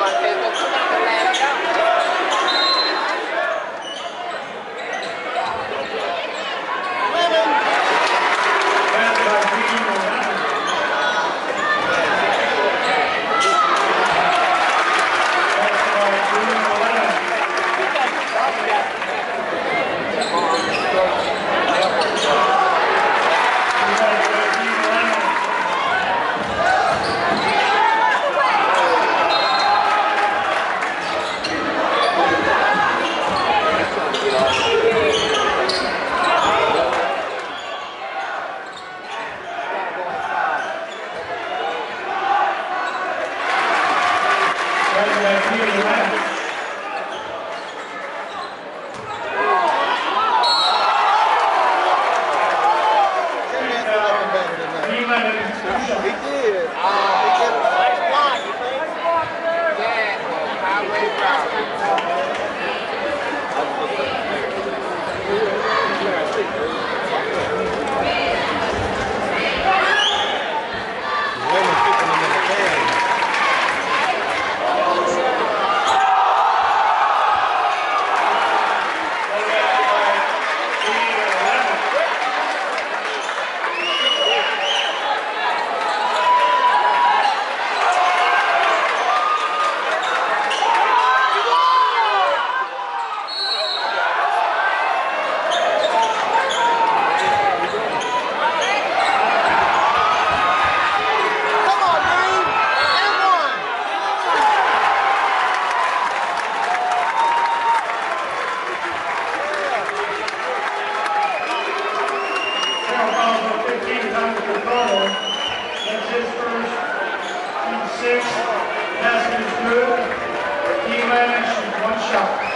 Guarda, group, demon and shoot one shot.